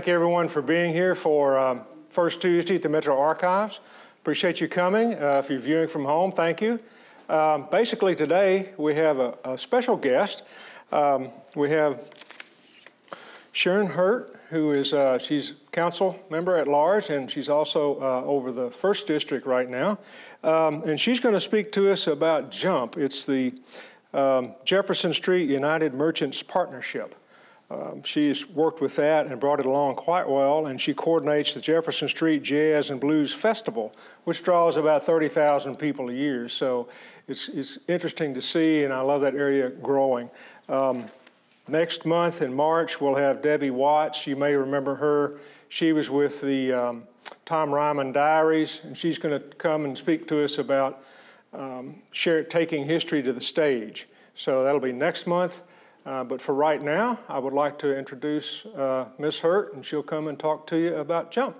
thank everyone for being here for um, First Tuesday at the Metro Archives. Appreciate you coming. Uh, if you're viewing from home, thank you. Um, basically, today we have a, a special guest. Um, we have Sharon Hurt, who is uh, she's council member at large, and she's also uh, over the first district right now. Um, and she's going to speak to us about JUMP. It's the um, Jefferson Street United Merchants Partnership. Um, she's worked with that and brought it along quite well, and she coordinates the Jefferson Street Jazz and Blues Festival, which draws about 30,000 people a year. So it's, it's interesting to see, and I love that area growing. Um, next month in March, we'll have Debbie Watts. You may remember her. She was with the um, Tom Ryman Diaries, and she's going to come and speak to us about um, share, taking history to the stage. So that'll be next month. Uh, but for right now, I would like to introduce uh, Miss Hurt, and she'll come and talk to you about Jump.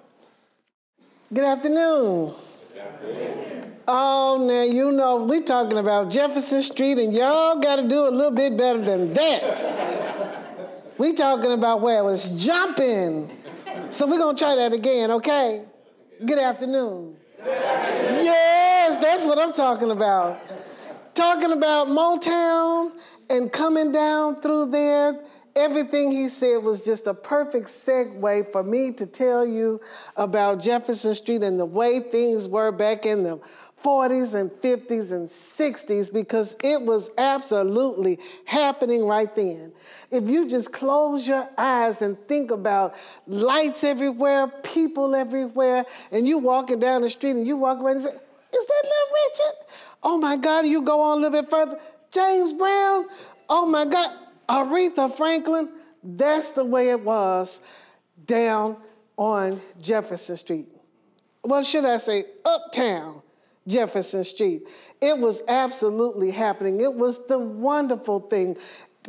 Good afternoon. Good afternoon. Oh, now you know we're talking about Jefferson Street, and y'all got to do a little bit better than that. We're talking about where it was jumping. So we're gonna try that again, okay? Good afternoon. Good afternoon. Yes, that's what I'm talking about. Talking about Motown and coming down through there, everything he said was just a perfect segue for me to tell you about Jefferson Street and the way things were back in the 40s and 50s and 60s because it was absolutely happening right then. If you just close your eyes and think about lights everywhere, people everywhere, and you walking down the street and you walk around and say, Is that Little Richard? Oh my God, you go on a little bit further. James Brown, oh my God, Aretha Franklin. That's the way it was down on Jefferson Street. Well, should I say uptown Jefferson Street? It was absolutely happening. It was the wonderful thing.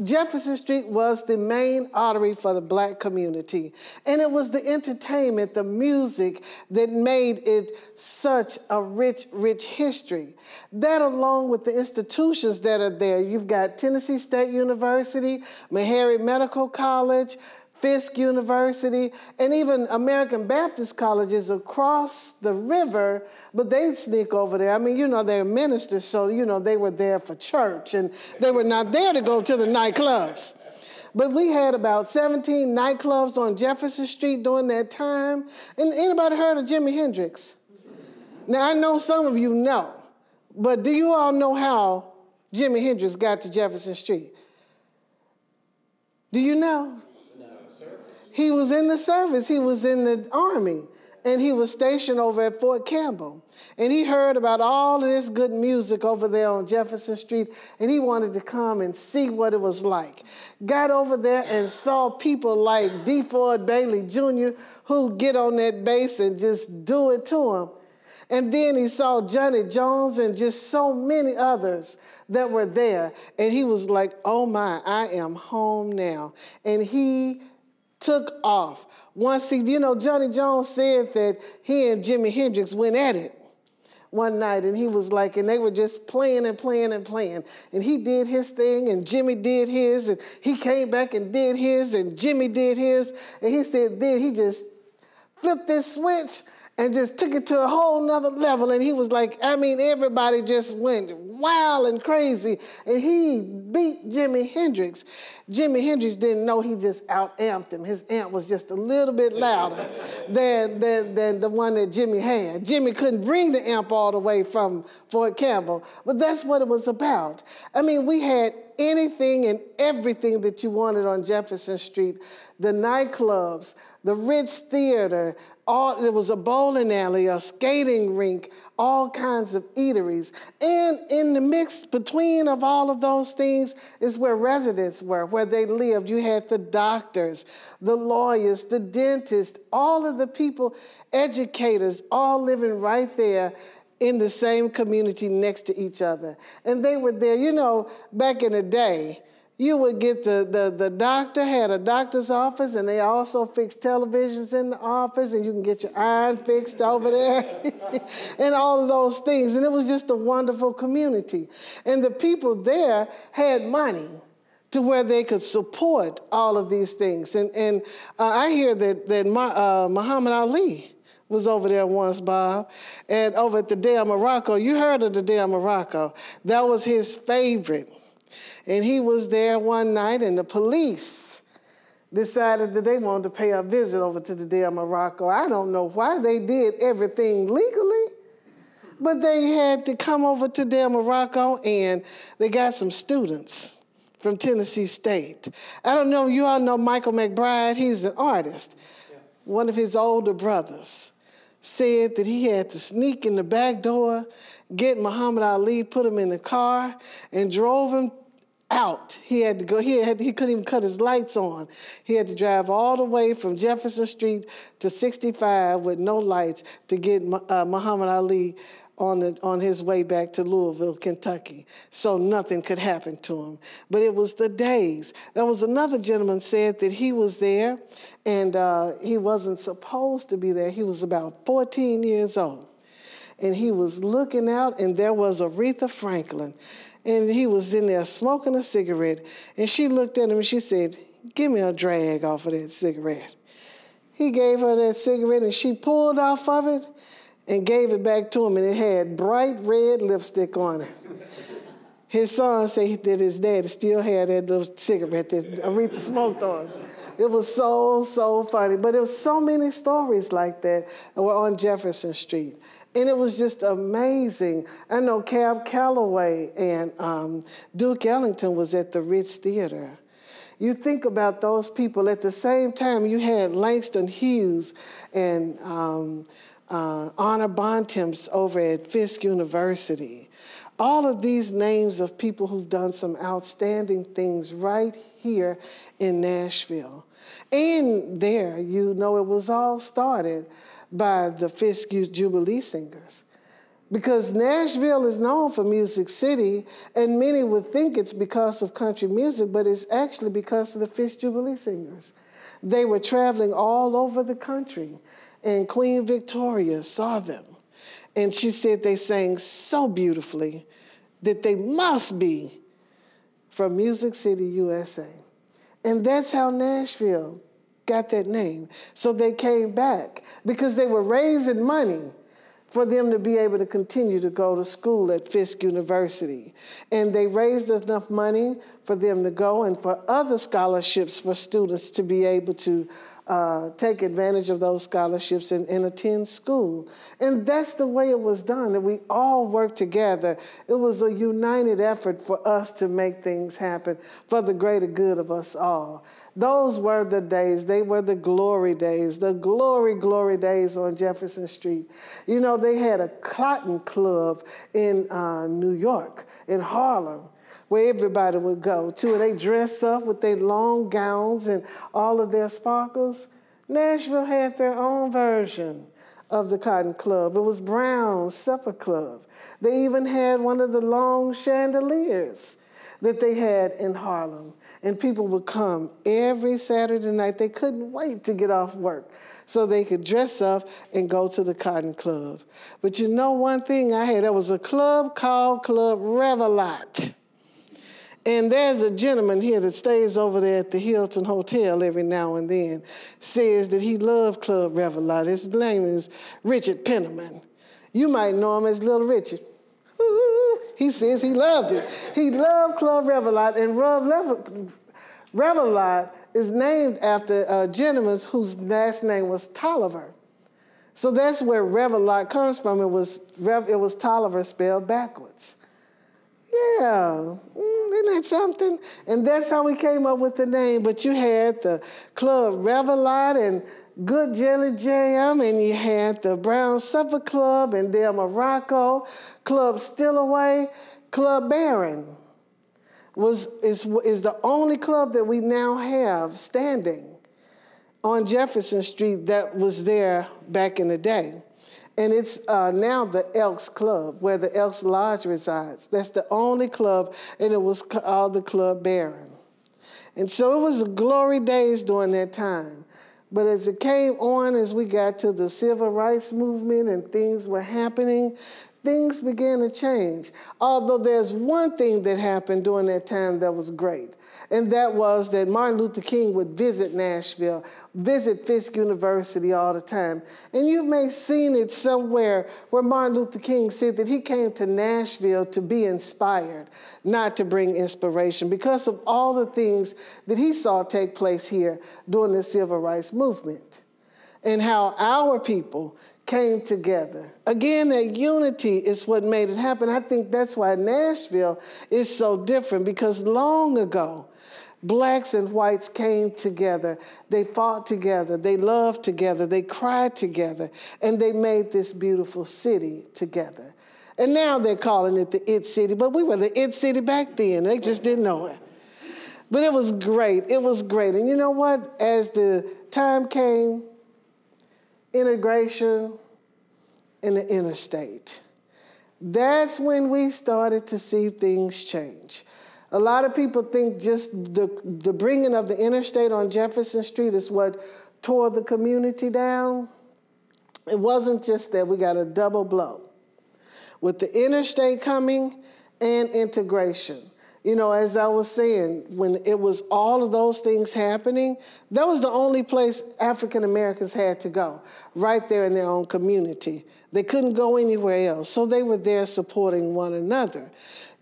Jefferson Street was the main artery for the black community. And it was the entertainment, the music that made it such a rich, rich history. That, along with the institutions that are there, you've got Tennessee State University, Meharry Medical College, Fisk University, and even American Baptist colleges across the river, but they'd sneak over there. I mean, you know, they're ministers, so, you know, they were there for church and they were not there to go to the nightclubs. But we had about 17 nightclubs on Jefferson Street during that time. And anybody heard of Jimi Hendrix? Now, I know some of you know, but do you all know how Jimi Hendrix got to Jefferson Street? Do you know? He was in the service, he was in the army, and he was stationed over at Fort Campbell. And he heard about all of this good music over there on Jefferson Street, and he wanted to come and see what it was like. Got over there and saw people like DeFord Bailey Jr., who get on that bass and just do it to him. And then he saw Johnny Jones and just so many others that were there. And he was like, oh my, I am home now. And he took off. Once he, you know, Johnny Jones said that he and Jimi Hendrix went at it one night and he was like, and they were just playing and playing and playing. And he did his thing and Jimi did his and he came back and did his and Jimi did his. And he said, then he just flipped this switch and just took it to a whole nother level. And he was like, I mean, everybody just went wild and crazy. And he beat Jimi Hendrix. Jimi Hendrix didn't know he just out amped him. His amp was just a little bit louder than, than, than the one that Jimi had. Jimi couldn't bring the amp all the way from Fort Campbell, but that's what it was about. I mean, we had anything and everything that you wanted on Jefferson Street the nightclubs, the Ritz Theater, all, there was a bowling alley, a skating rink, all kinds of eateries. And in the mix between of all of those things is where residents were, where they lived. You had the doctors, the lawyers, the dentists, all of the people, educators, all living right there in the same community next to each other. And they were there, you know, back in the day, you would get the, the, the doctor had a doctor's office and they also fixed televisions in the office and you can get your iron fixed over there and all of those things and it was just a wonderful community and the people there had money to where they could support all of these things. And, and uh, I hear that, that uh, Muhammad Ali was over there once, Bob, and over at the Del Morocco. You heard of the Del Morocco. That was his favorite. And he was there one night, and the police decided that they wanted to pay a visit over to the Del Morocco. I don't know why they did everything legally, but they had to come over to Del Morocco, and they got some students from Tennessee State. I don't know, you all know Michael McBride, he's an artist. Yeah. One of his older brothers said that he had to sneak in the back door, get Muhammad Ali, put him in the car, and drove him out. He had to go, he, had, he couldn't even cut his lights on. He had to drive all the way from Jefferson Street to 65 with no lights to get uh, Muhammad Ali on, the, on his way back to Louisville, Kentucky. So nothing could happen to him. But it was the days. There was another gentleman said that he was there and uh, he wasn't supposed to be there. He was about 14 years old. And he was looking out, and there was Aretha Franklin. And he was in there smoking a cigarette. And she looked at him and she said, Give me a drag off of that cigarette. He gave her that cigarette and she pulled off of it and gave it back to him, and it had bright red lipstick on it. His son said that his dad still had that little cigarette that Aretha smoked on. It was so, so funny. But there was so many stories like that that were on Jefferson Street. And it was just amazing. I know Cab Calloway and um, Duke Ellington was at the Ritz Theater. You think about those people. At the same time, you had Langston Hughes and um, uh, Arna Bontemps over at Fisk University. All of these names of people who've done some outstanding things right here in Nashville. And there, you know, it was all started by the Fisk Jubilee Singers. Because Nashville is known for Music City, and many would think it's because of country music, but it's actually because of the Fisk Jubilee Singers. They were traveling all over the country and Queen Victoria saw them. And she said they sang so beautifully that they must be from Music City, USA. And that's how Nashville got that name. So they came back because they were raising money for them to be able to continue to go to school at Fisk University. And they raised enough money for them to go and for other scholarships for students to be able to uh, take advantage of those scholarships and, and, attend school. And that's the way it was done, that we all worked together. It was a united effort for us to make things happen for the greater good of us all. Those were the days, they were the glory days, the glory, glory days on Jefferson Street. You know, they had a cotton club in uh, New York, in Harlem where everybody would go to. And they dress up with their long gowns and all of their sparkles. Nashville had their own version of the Cotton Club. It was Brown's Supper Club. They even had one of the long chandeliers that they had in Harlem. And people would come every Saturday night. They couldn't wait to get off work so they could dress up and go to the Cotton Club. But you know one thing I had? There was a club called Club Revillot. And there's a gentleman here that stays over there at the Hilton Hotel every now and then, says that he loved Club Revillot. His name is Richard Penniman. You might know him as Little Richard. He says he loved it. He loved Club Revillot, and Revillot is named after a gentleman whose last name was Tolliver. So that's where Revillot comes from. It was, it was Tolliver spelled backwards. Yeah, mm, isn't that something? And that's how we came up with the name. But you had the Club Revillot and Good Jelly Jam, and you had the Brown Supper Club and Del Morocco, Club Stillaway, Club Baron was is, is the only club that we now have standing on Jefferson Street that was there back in the day. And it's uh, now the Elks Club, where the Elks Lodge resides. That's the only club, and it was called the Club Baron. And so it was glory days during that time. But as it came on, as we got to the civil rights movement and things were happening, things began to change. Although there's one thing that happened during that time that was great, and that was that Martin Luther King would visit Nashville, visit Fisk University all the time. And you may have seen it somewhere where Martin Luther King said that he came to Nashville to be inspired, not to bring inspiration, because of all the things that he saw take place here during the civil rights movement and how our people came together. Again, that unity is what made it happen. I think that's why Nashville is so different because long ago, blacks and whites came together. They fought together, they loved together, they cried together, and they made this beautiful city together. And now they're calling it the It City, but we were the It City back then. They just didn't know it. But it was great. It was great. And you know what? As the time came, integration in the interstate. That's when we started to see things change. A lot of people think just the, the bringing of the interstate on Jefferson Street is what tore the community down. It wasn't just that, we got a double blow. With the interstate coming and integration. You know, as I was saying, when it was all of those things happening, that was the only place African Americans had to go, right there in their own community. They couldn't go anywhere else. So they were there supporting one another.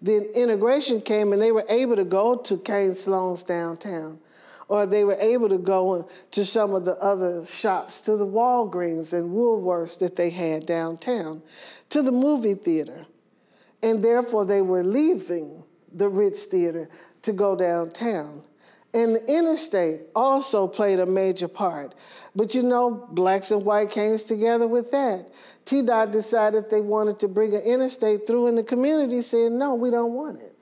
Then integration came and they were able to go to Cain-Sloan's downtown. Or they were able to go to some of the other shops, to the Walgreens and Woolworths that they had downtown, to the movie theater. And therefore, they were leaving the Ritz Theater to go downtown. And the interstate also played a major part. But you know, blacks and white came together with that. TDOT decided they wanted to bring an interstate through, and the community said, no, we don't want it.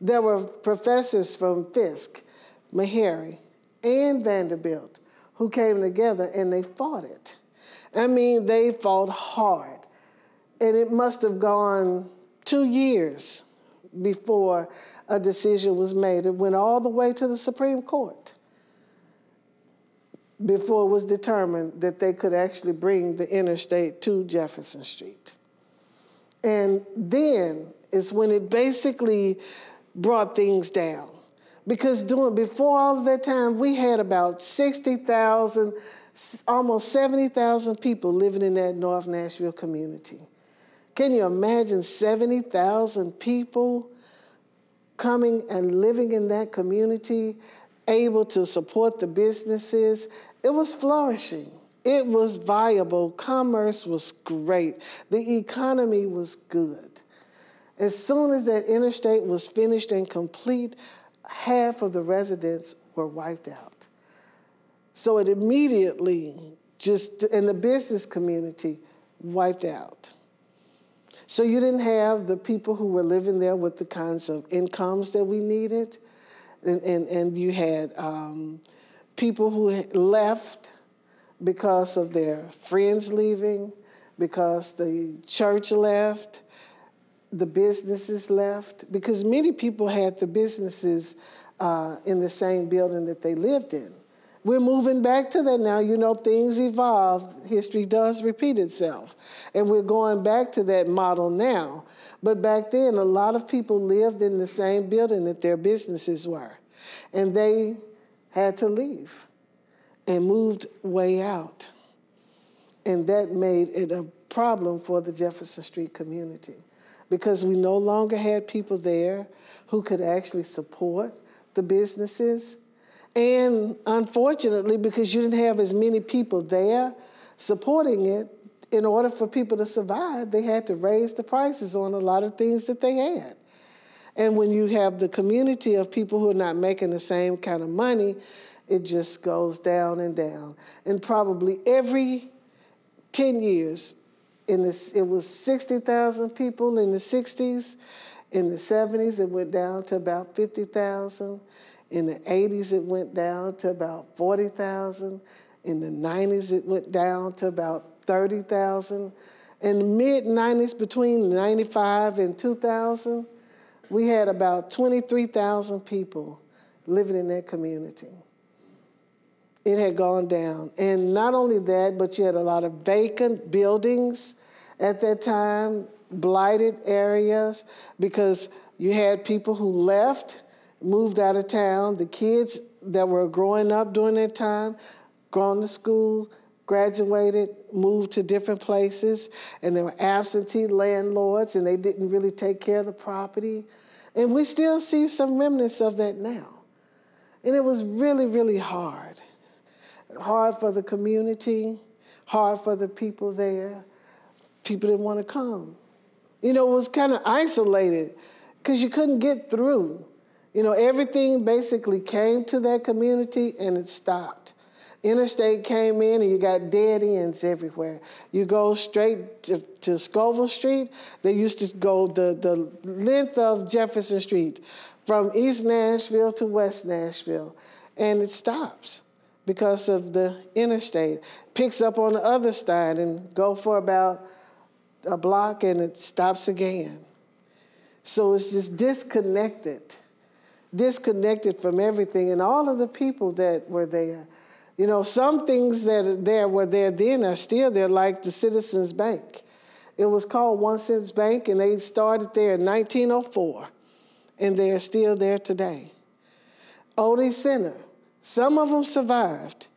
There were professors from Fisk, Meharry, and Vanderbilt who came together and they fought it. I mean, they fought hard. And it must have gone two years before a decision was made. It went all the way to the Supreme Court before it was determined that they could actually bring the interstate to Jefferson Street. And then is when it basically brought things down. Because doing before all of that time, we had about 60,000, almost 70,000 people living in that North Nashville community. Can you imagine 70,000 people coming and living in that community, able to support the businesses? It was flourishing. It was viable. Commerce was great. The economy was good. As soon as that interstate was finished and complete, half of the residents were wiped out. So it immediately just, and the business community, wiped out. So you didn't have the people who were living there with the kinds of incomes that we needed. And, and, and you had um, people who left because of their friends leaving, because the church left, the businesses left, because many people had the businesses uh, in the same building that they lived in. We're moving back to that now. You know, things evolve, history does repeat itself. And we're going back to that model now. But back then, a lot of people lived in the same building that their businesses were. And they had to leave and moved way out. And that made it a problem for the Jefferson Street community because we no longer had people there who could actually support the businesses and unfortunately, because you didn't have as many people there supporting it, in order for people to survive, they had to raise the prices on a lot of things that they had. And when you have the community of people who are not making the same kind of money, it just goes down and down. And probably every 10 years, in this, it was 60,000 people in the 60s. In the 70s, it went down to about 50,000. In the 80s, it went down to about 40,000. In the 90s, it went down to about 30,000. In the mid 90s, between 95 and 2000, we had about 23,000 people living in that community. It had gone down. And not only that, but you had a lot of vacant buildings at that time. blighted areas because you had people who left, moved out of town. The kids that were growing up during that time, gone to school, graduated, moved to different places, and there were absentee landlords, and they didn't really take care of the property. And we still see some remnants of that now. And it was really, really hard. Hard for the community, hard for the people there. People didn't want to come. You know, it was kind of isolated because you couldn't get through. You know, everything basically came to that community and it stopped. Interstate came in and you got dead ends everywhere. You go straight to, to Scovel Street, they used to go the, the length of Jefferson Street from East Nashville to West Nashville, and it stops because of the interstate. Picks up on the other side and go for about a block and it stops again. So it's just disconnected, disconnected from everything and all of the people that were there. You know, some things that are there were there then are still there, like the Citizens Bank. It was called One Cents Bank, and they started there in 1904, and they're still there today. Odie Center, some of them survived,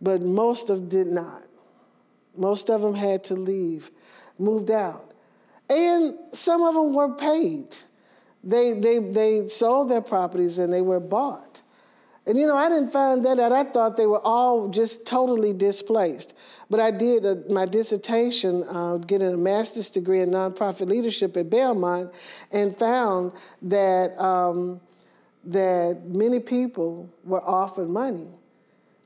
but most of them did not. Most of them had to leave, moved out. And some of them were paid. They, they, they sold their properties and they were bought. And you know, I didn't find that out. I thought they were all just totally displaced. But I did a, my dissertation, uh, getting a master's degree in nonprofit leadership at Belmont, and found that, um, that many people were offered money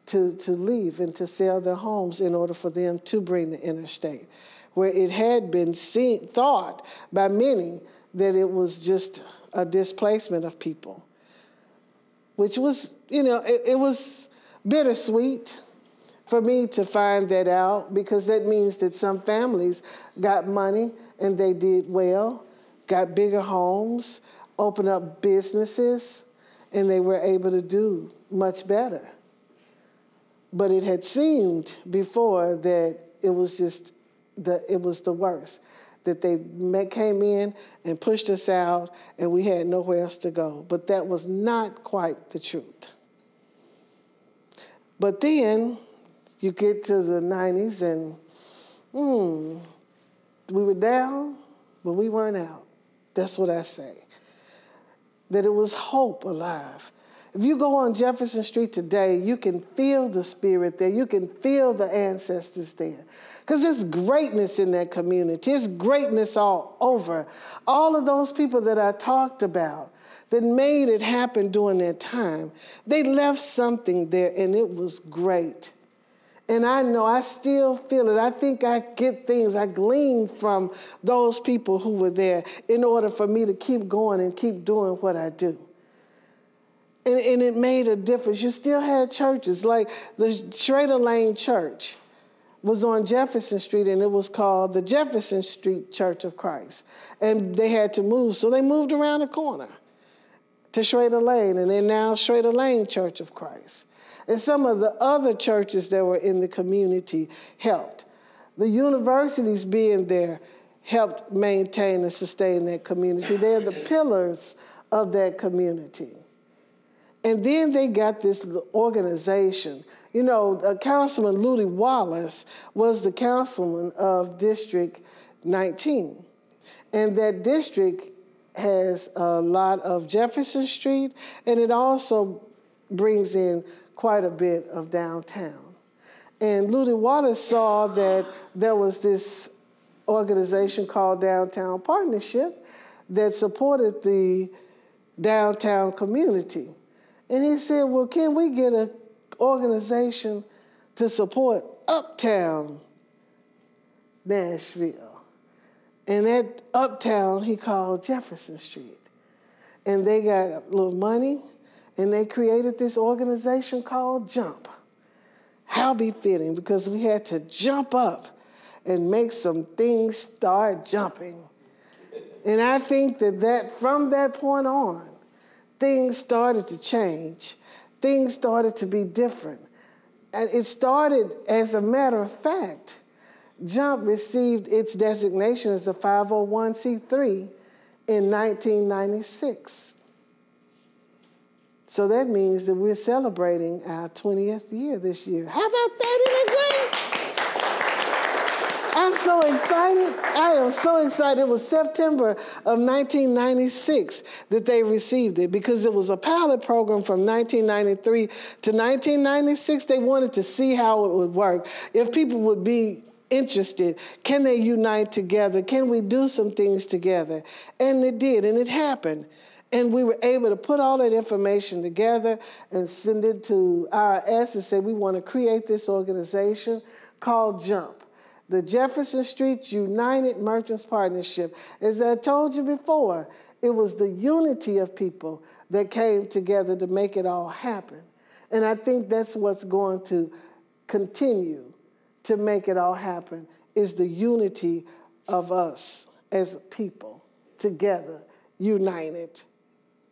to, to leave and to sell their homes in order for them to bring the interstate, where it had been seen, thought by many that it was just a displacement of people which was, you know, it, it was bittersweet for me to find that out because that means that some families got money and they did well, got bigger homes, opened up businesses, and they were able to do much better. But it had seemed before that it was just the it was the worst that they came in and pushed us out and we had nowhere else to go. But that was not quite the truth. But then you get to the 90s and, hmm, we were down, but we weren't out. That's what I say. That it was hope alive. If you go on Jefferson Street today, you can feel the spirit there. You can feel the ancestors there. Because there's greatness in that community. There's greatness all over. All of those people that I talked about that made it happen during that time, they left something there and it was great. And I know I still feel it. I think I get things, I glean from those people who were there in order for me to keep going and keep doing what I do. And, and it made a difference. You still had churches like the Schrader Lane Church was on Jefferson Street and it was called the Jefferson Street Church of Christ. And they had to move, so they moved around the corner to Schrader Lane, and they're now Schrader Lane Church of Christ. And some of the other churches that were in the community helped. The universities being there helped maintain and sustain that community. They're the pillars of that community. And then they got this organization. You know, uh, Councilman Ludye Wallace was the councilman of District 19. And that district has a lot of Jefferson Street, and it also brings in quite a bit of downtown. And Ludye Wallace saw that there was this organization called Downtown Partnership that supported the downtown community. And he said, Well, can we get an organization to support Uptown Nashville? And that Uptown he called Jefferson Street. And they got a little money and they created this organization called Jump. How befitting, because we had to jump up and make some things start jumping. And I think that, that from that point on, things started to change. Things started to be different. And it started, as a matter of fact, Jump received its designation as a 501c3 in 1996. So that means that we're celebrating our 20th year this year. How about that? Isn't it great? I'm so excited. I am so excited. It was September of 1996 that they received it because it was a pilot program from 1993 to 1996. They wanted to see how it would work, if people would be interested. Can they unite together? Can we do some things together? And it did, and it happened. And we were able to put all that information together and send it to IRS and say, we want to create this organization called JUMP, the Jefferson Street United Merchants Partnership. As I told you before, it was the unity of people that came together to make it all happen. And I think that's what's going to continue to make it all happen is the unity of us as people together, united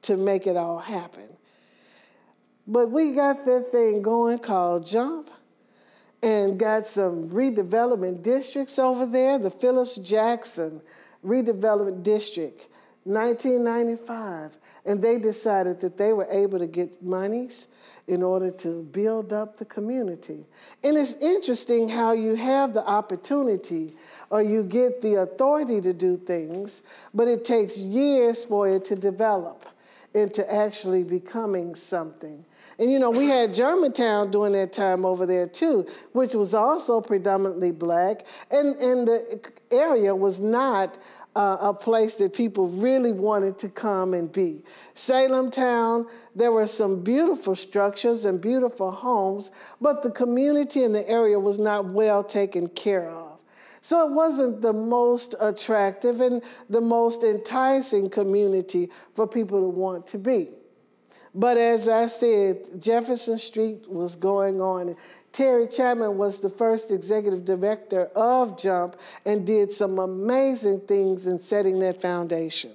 to make it all happen. But we got that thing going called Jump and got some redevelopment districts over there, the Phillips Jackson Redevelopment District, 1995. And they decided that they were able to get monies in order to build up the community. And it's interesting how you have the opportunity or you get the authority to do things, but it takes years for it to develop into actually becoming something. And you know, we had Germantown during that time over there too, which was also predominantly black, and, and the area was not uh, a place that people really wanted to come and be. Salemtown, there were some beautiful structures and beautiful homes, but the community in the area was not well taken care of. So it wasn't the most attractive and the most enticing community for people to want to be. But as I said, Jefferson Street was going on. Terry Chapman was the first executive director of Jump and did some amazing things in setting that foundation.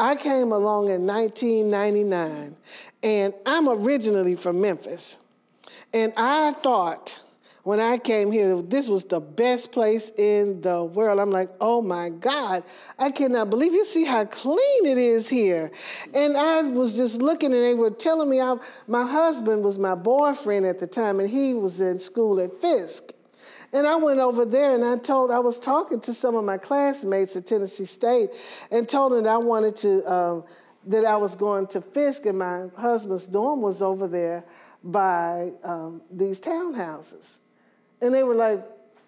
I came along in 1999, and I'm originally from Memphis. And I thought when I came here, this was the best place in the world. I'm like, oh my God, I cannot believe you see how clean it is here. And I was just looking, and they were telling me, I, my husband was my boyfriend at the time, and he was in school at Fisk. And I went over there and I told, I was talking to some of my classmates at Tennessee State and told them that I wanted to, um, that I was going to Fisk, and my husband's dorm was over there by um, these townhouses. And they were like,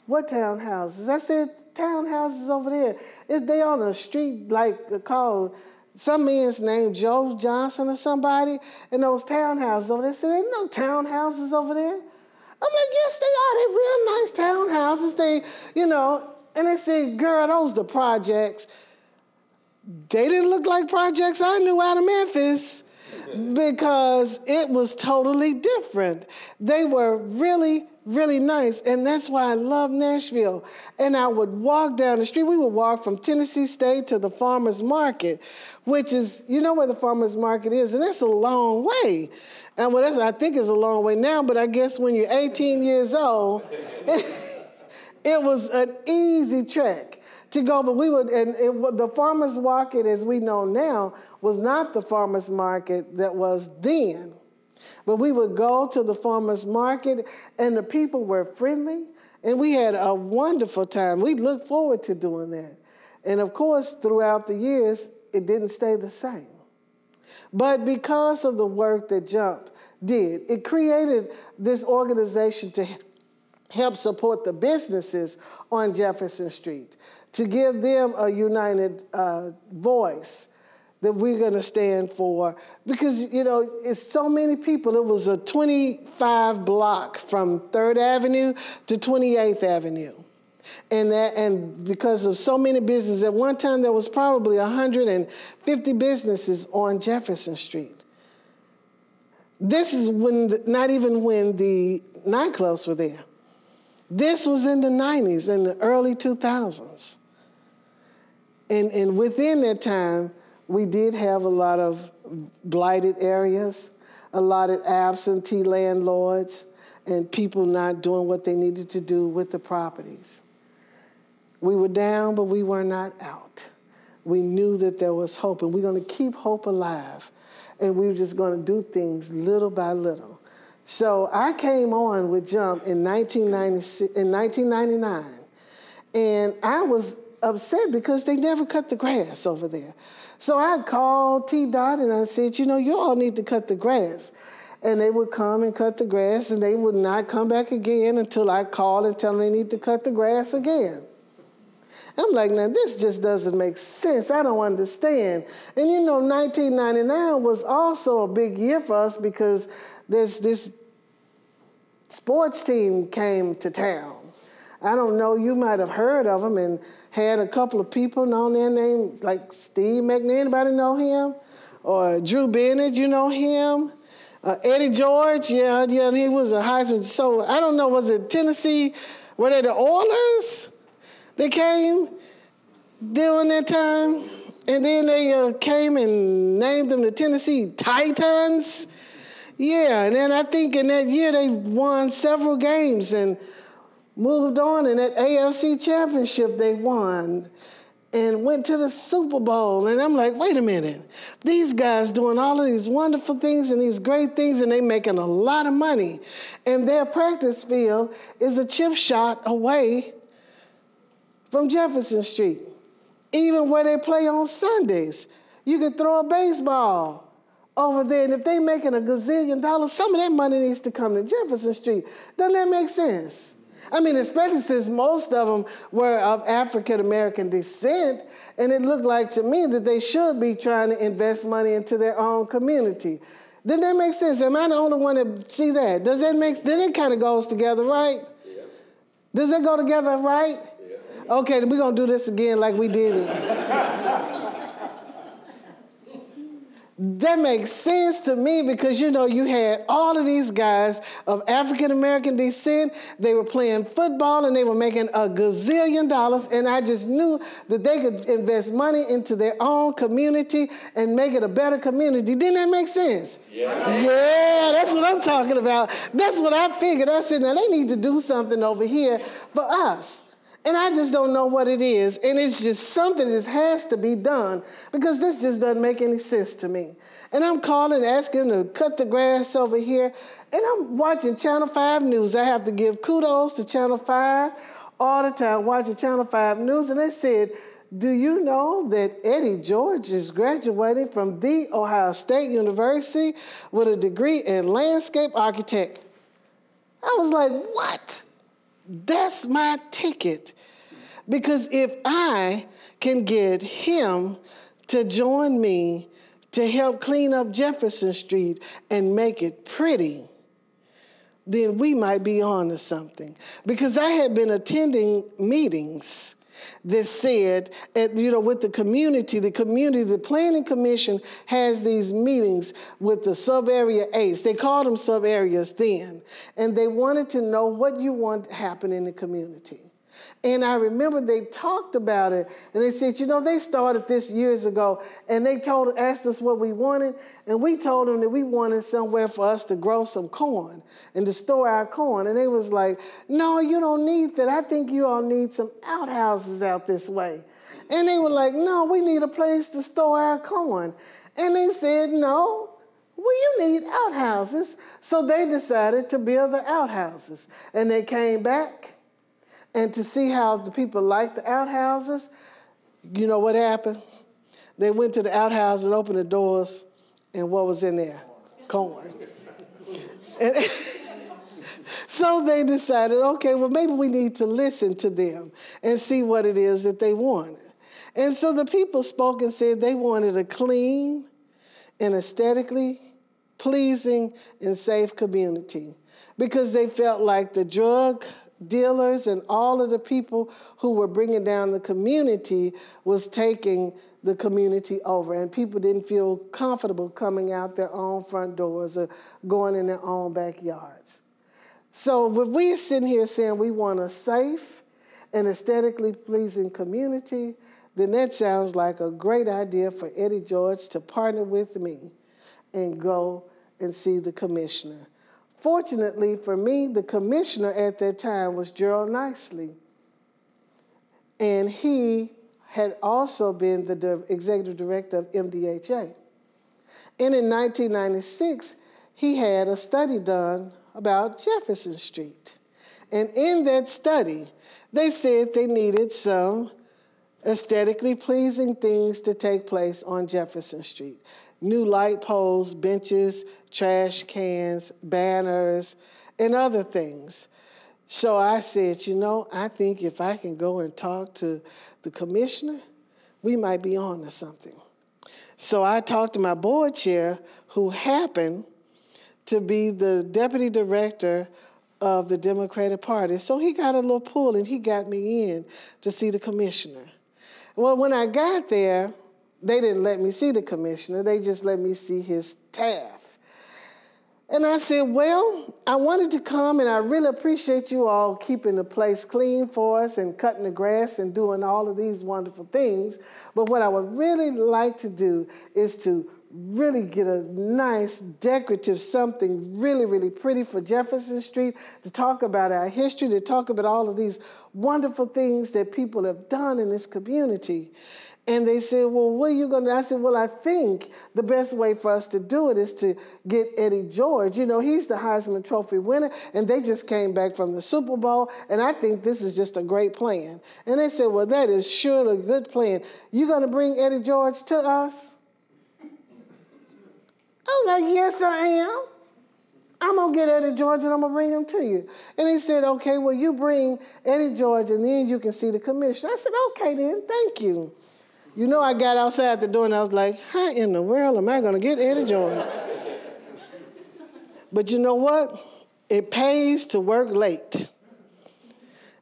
what townhouses? I said, townhouses over there. Is they on a street like uh, called some man's name Joe Johnson or somebody, and those townhouses over there. I said, there no townhouses over there. I'm like, yes, they are. They're real nice townhouses. They, you know, and they said, girl, those the projects. They didn't look like projects I knew out of Memphis because it was totally different. They were really really nice. And that's why I love Nashville. And I would walk down the street. We would walk from Tennessee State to the farmer's market, which is, you know where the farmer's market is, and it's a long way. And well, that's, I think it's a long way now, but I guess when you're 18 years old, it, was an easy trek to go. But we would, and it, the farmer's market, as we know now, was not the farmer's market that was then. But we would go to the farmer's market, and the people were friendly, and we had a wonderful time. We looked forward to doing that. And of course, throughout the years, it didn't stay the same. But because of the work that Jump did, it created this organization to help support the businesses on Jefferson Street, to give them a united uh, voice that we're going to stand for. Because you know it's so many people. It was a 25 block from 3rd avenue to 28th avenue. And that and because of so many businesses at one time there was probably 150 businesses on jefferson street. This is when the, not even when the nightclubs were there. This was in the 90s and the early 2000s and, and within that time we did have a lot of blighted areas, a lot of absentee landlords, and people not doing what they needed to do with the properties. We were down, but we were not out. We knew that there was hope, and we're going to keep hope alive. And we were just going to do things little by little. So I came on with Jump in, 1996, in 1999, and I was upset because they never cut the grass over there. So I called TDOT and I said, you know, you all need to cut the grass. And they would come and cut the grass, and they would not come back again until I called and tell them they need to cut the grass again. I'm like, now this just doesn't make sense. I don't understand. And you know, 1999 was also a big year for us because there's this sports team came to town. I don't know, you might have heard of them and had a couple of people known their names, like Steve McNair. Anybody know him? Or Drew Bennett, you know him? Uh, Eddie George, yeah, yeah, he was a Heisman. So I don't know, was it Tennessee? Were they the Oilers? They came during that time, and then they uh, came and named them the Tennessee Titans. Yeah, and then I think in that year they won several games and moved on. In that AFC championship, they won and went to the Super Bowl. And I'm like, wait a minute, these guys doing all of these wonderful things and these great things, and they making a lot of money. And their practice field is a chip shot away from Jefferson Street. Even where they play on Sundays, you can throw a baseball over there, and if they making a gazillion dollars, some of that money needs to come to Jefferson Street. Doesn't that make sense? I mean, especially since most of them were of African American descent, and it looked like to me that they should be trying to invest money into their own community. Doesn't that make sense? Am I the only one to see that? Does that make then it kind of goes together, right? Yeah. Does it go together right? Yeah. Okay, then we're gonna do this again like we did it. That makes sense to me because you know you had all of these guys of African American descent. They were playing football and they were making a gazillion dollars, and I just knew that they could invest money into their own community and make it a better community. Didn't that make sense? Yeah. Yeah, that's what I'm talking about. That's what I figured. I said, now they need to do something over here for us. And I just don't know what it is. And it's just something that has to be done because this just doesn't make any sense to me. And I'm calling, asking to cut the grass over here. And I'm watching Channel 5 News. I have to give kudos to Channel 5 all the time, watching Channel 5 News. And they said, Do you know that Eddie George is graduating from The Ohio State University with a degree in landscape architect? I was like, What? That's my ticket because if I can get him to join me to help clean up Jefferson Street and make it pretty, then we might be on to something. Because I had been attending meetings that said, you know, with the community, the community, the planning commission has these meetings with the sub area aides. They called them sub areas then, and they wanted to know what you want to happen in the community. And I remember they talked about it and they said, you know, they started this years ago and they told asked us what we wanted, and we told them that we wanted somewhere for us to grow some corn and to store our corn. And they was like, No, you don't need that. I think you all need some outhouses out this way. And they were like, No, we need a place to store our corn. And they said, No, well, you need outhouses. So they decided to build the outhouses. And they came back and to see how the people liked the outhouses, you know what happened? They went to the outhouses and opened the doors, and what was in there? Corn. and so they decided, okay, well, maybe we need to listen to them and see what it is that they wanted. And so the people spoke and said they wanted a clean and aesthetically pleasing and safe community because they felt like the drug dealers and all of the people who were bringing down the community was taking the community over. And people didn't feel comfortable coming out their own front doors or going in their own backyards. So if we're sitting here saying we want a safe and aesthetically pleasing community then that sounds like a great idea for eddie george to partner with me and go and see the commissioner Fortunately for me, the commissioner at that time was Gerald Nicely. and he had also been the executive director of MDHA. And in 1996, he had a study done about Jefferson Street. And in that study, they said they needed some aesthetically pleasing things to take place on Jefferson Street new light poles, benches, trash cans, banners, and other things. So I said, you know, I think if I can go and talk to the commissioner, we might be on to something. So I talked to my board chair, who happened to be the deputy director of the Democratic Party. So he got a little pull and he got me in to see the commissioner. Well, when I got there, they didn't let me see the commissioner, they just let me see his staff. And I said, Well, I wanted to come and I really appreciate you all keeping the place clean for us and cutting the grass and doing all of these wonderful things. But what I would really like to do is to really get a nice decorative something really really pretty for jefferson street to talk about our history to talk about all of these wonderful things that people have done in this community and they said, Well, what are you going to I said, Well, I think the best way for us to do it is to get Eddie George. You know, he's the Heisman Trophy winner, and they just came back from the Super Bowl, and I think this is just a great plan. And they said, Well, that is surely a good plan. You going to bring Eddie George to us? I'm like, Yes, I am. I'm gonna get Eddie George and I'm gonna bring him to you. And he said, Okay, well, you bring Eddie George and then you can see the commission. I said, Okay, then, thank you. You know, I got outside the door and I was like, how in the world am I going to get Eddie George? but you know what? It pays to work late.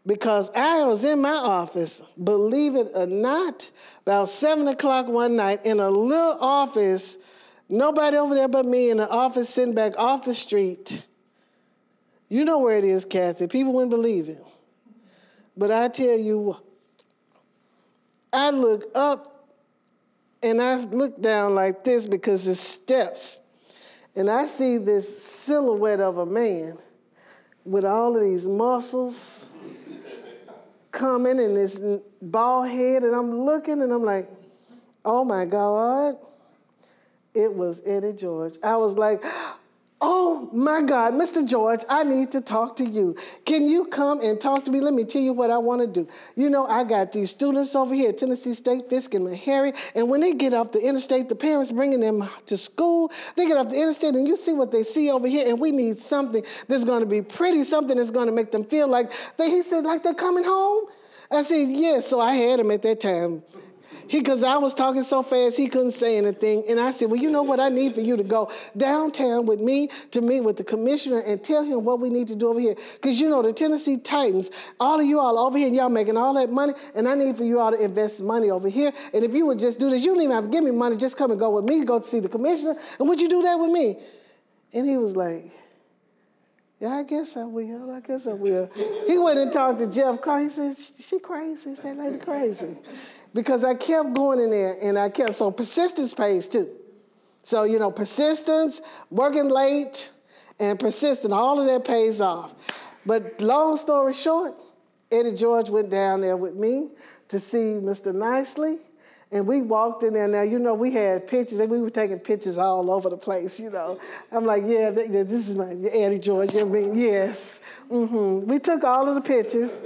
Because I was in my office, believe it or not, about seven o'clock one night in a little office, nobody over there but me in the office sitting back off the street. You know where it is, Kathy. People wouldn't believe it. But I tell you what, I look up and I look down like this because it's steps. And I see this silhouette of a man with all of these muscles coming and this bald head. And I'm looking and I'm like, oh my God. It was Eddie George. I was like, Oh my God, Mr. George, I need to talk to you. Can you come and talk to me? Let me tell you what I want to do. You know, I got these students over here at Tennessee State, Fisk and Meharry, and when they get off the interstate, the parents bringing them to school, they get off the interstate and you see what they see over here, and we need something that's going to be pretty, something that's going to make them feel like they, he said, like they're coming home. I said, yes. So I had him at that time he, because I was talking so fast, he couldn't say anything. And I said, Well, you know what? I need for you to go downtown with me to meet with the commissioner and tell him what we need to do over here. Because you know, the Tennessee Titans, all of you all over here, and y'all making all that money, and I need for you all to invest money over here. And if you would just do this, you don't even have to give me money, just come and go with me, go to see the commissioner. And would you do that with me? And he was like, yeah, I guess I will. I guess I will. He went and talked to Jeff Carr. He said, she crazy. Is that lady crazy? Because I kept going in there and I kept, so persistence pays too. So, you know, persistence, working late, and persistent, all of that pays off. But long story short, Eddie George went down there with me to see Mr. Nicely. And we walked in there. Now, you know, we had pictures, and we were taking pictures all over the place, you know. I'm like, yeah, this is my Eddie George. I mean, yes. Mm-hmm. We took all of the pictures.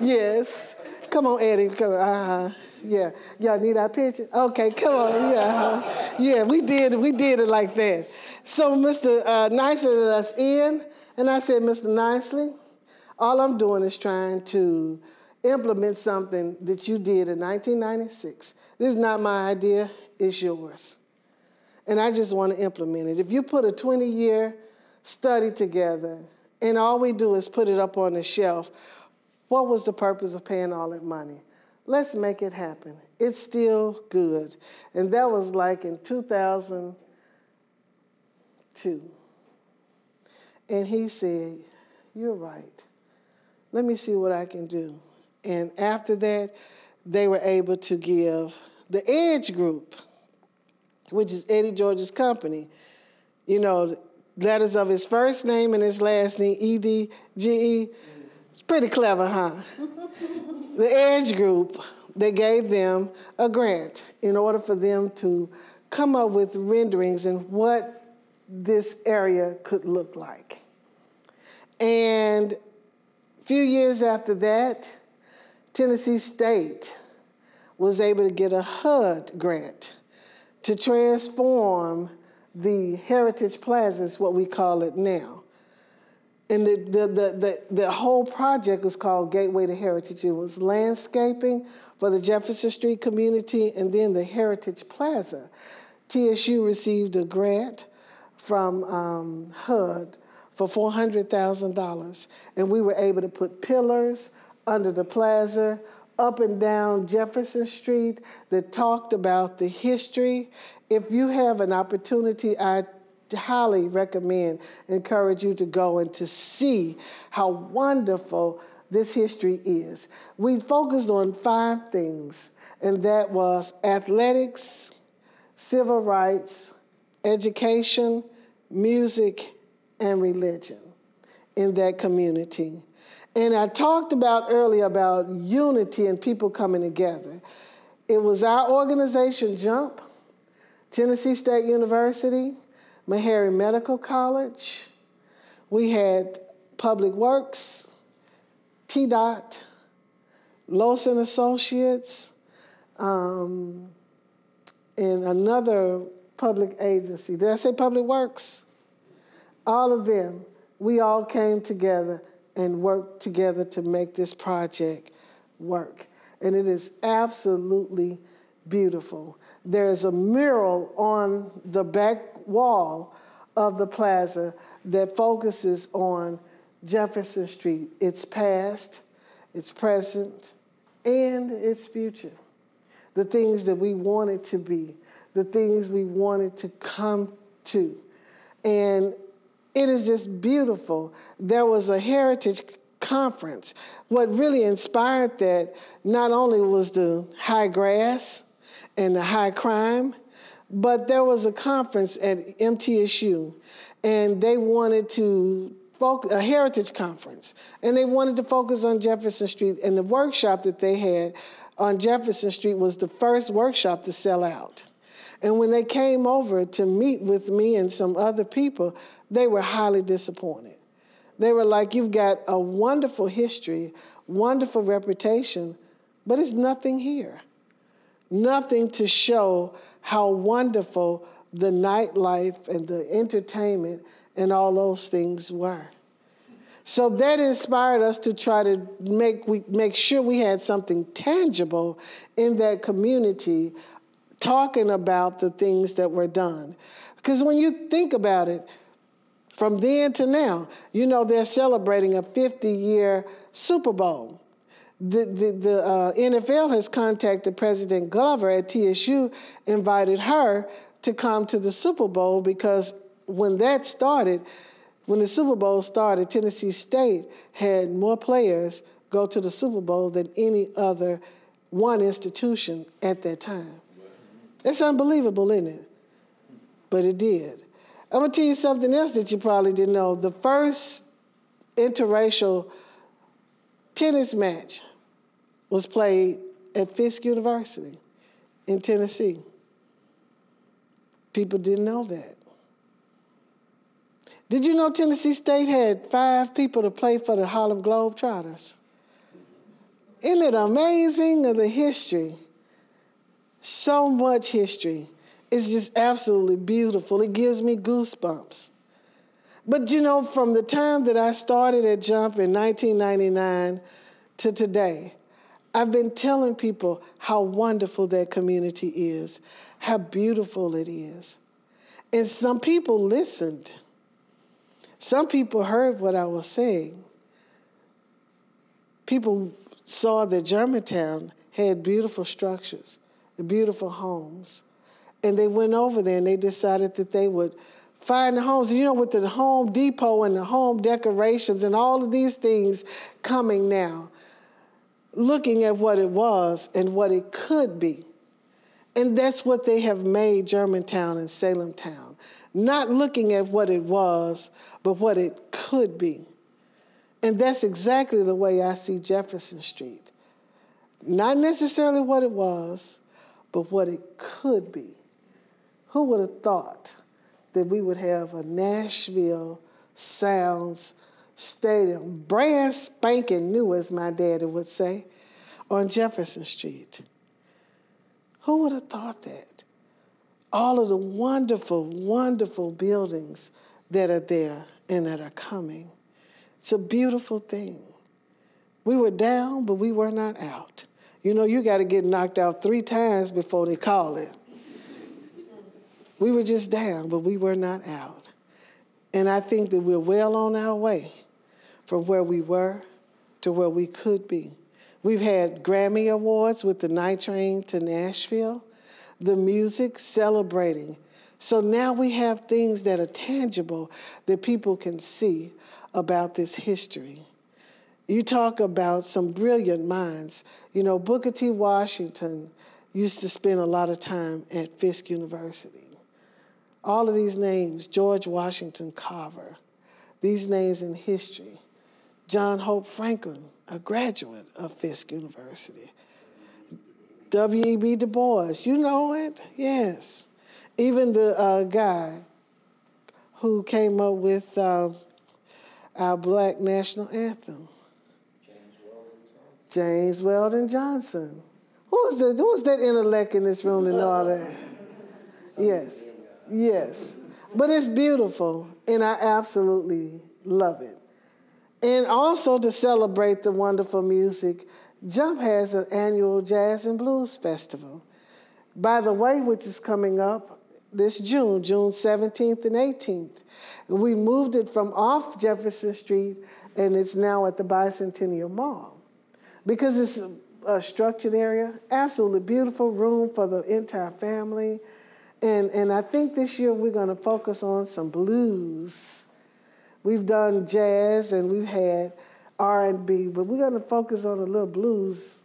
yes. Come on, Eddie. Come on. Uh-huh. Yeah. Y'all need our picture? Okay, come on. Yeah. Uh-huh. Yeah, we did we did it like that. So Mr. Uh, Nicely let us in, and I said, Mr. Nicely, all I'm doing is trying to implement something that you did in 1996. This is not my idea, it's yours. And I just want to implement it. If you put a 20 year study together and all we do is put it up on the shelf, what was the purpose of paying all that money? Let's make it happen. It's still good. And that was like in 2002. And he said, You're right. Let me see what I can do. And after that, they were able to give the Edge Group, which is Eddie George's company, you know, letters of his first name and his last name, E D G E Pretty clever, huh? the Edge Group, they gave them a grant in order for them to come up with renderings and what this area could look like. And a few years after that, Tennessee State was able to get a HUD grant to transform the Heritage Plaza, what we call it now. And the, the, the, the, the whole project was called Gateway to Heritage. It was landscaping for the Jefferson Street community and then the Heritage Plaza. TSU received a grant from um, HUD for $400,000, and we were able to put pillars under the plaza, up and down Jefferson Street that talked about the history. If you have an opportunity, I highly recommend, encourage you to go and to see how wonderful this history is. We focused on five things, and that was athletics, civil rights, education, music, and religion in that community. And I talked about earlier about unity and people coming together. It was our organization, JUMP, Tennessee State University, Meharry Medical College. We had Public Works, TDOT, Lawson Associates, um, and another public agency. Did I say Public Works? All of them. We all came together and worked together to make this project work. And it is absolutely beautiful. There's a mural on the back wall of the plaza that focuses on Jefferson Street, its past, its present, and its future. The things that we wanted to be, the things we wanted to come to. And it is just beautiful. There was a heritage conference. What really inspired that not only was the high grass and the high crime, but there was a conference at MTSU, and they wanted to focus, a heritage conference, and they wanted to focus on Jefferson Street. And the workshop that they had on Jefferson Street was the first workshop to sell out. And when they came over to meet with me and some other people, they were highly disappointed. They were like, You've got a wonderful history, wonderful reputation, but it's nothing here. Nothing to show how wonderful the nightlife and the entertainment and all those things were. So that inspired us to try to make, we, make sure we had something tangible in that community talking about the things that were done. Because when you think about it, from then to now, you know, they're celebrating a 50 year Super Bowl. The, the, the uh, NFL has contacted President Glover at TSU, invited her to come to the Super Bowl because when that started, when the Super Bowl started, Tennessee State had more players go to the Super Bowl than any other one institution at that time. It's unbelievable, isn't it? But it did. I'm gonna tell you something else that you probably didn't know. The first interracial tennis match was played at Fisk University in Tennessee. People didn't know that. Did you know Tennessee State had five people to play for the Harlem Globetrotters? Isn't it amazing of the history? So much history. It's just absolutely beautiful. It gives me goosebumps. But you know, from the time that I started at Jump in 1999 to today, I've been telling people how wonderful that community is, how beautiful it is. And some people listened. Some people heard what I was saying. People saw that Germantown had beautiful structures, beautiful homes. And they went over there and they decided that they would find the homes. You know, with the Home Depot and the home decorations and all of these things coming now, looking at what it was and what it could be. And that's what they have made Germantown and Salemtown. Not looking at what it was, but what it could be. And that's exactly the way I see Jefferson Street. Not necessarily what it was, but what it could be. Who would have thought that we would have a Nashville Sounds Stadium, brand spanking new, as my daddy would say, on Jefferson Street? Who would have thought that? All of the wonderful, wonderful buildings that are there and that are coming. It's a beautiful thing. We were down, but we were not out. You know, you got to get knocked out three times before they call it. We were just down, but we were not out. And I think that we're well on our way from where we were to where we could be. We've had Grammy Awards with the Night Train to Nashville, the music celebrating. So now we have things that are tangible that people can see about this history. You talk about some brilliant minds. You know, Booker T. Washington used to spend a lot of time at Fisk University. All of these names, George Washington Carver, these names in history. John Hope Franklin, a graduate of Fisk University. W.E.B. Du Bois, you know it? Yes. Even the uh, guy who came up with uh, our black national anthem. James Weldon Johnson. Who was the, who was that intellect in this room know all that? Yes, yes. But it's beautiful, and I absolutely love it. And also to celebrate the wonderful music, Jump has an annual Jazz and Blues Festival. By the way, which is coming up this June, June 17th and 18th. We moved it from off Jefferson Street, and it's now at the Bicentennial Mall because it's a structured area, absolutely beautiful room for the entire family. And, and I think this year we're going to focus on some blues. We've done jazz and we've had R&B, but we're going to focus on a little blues.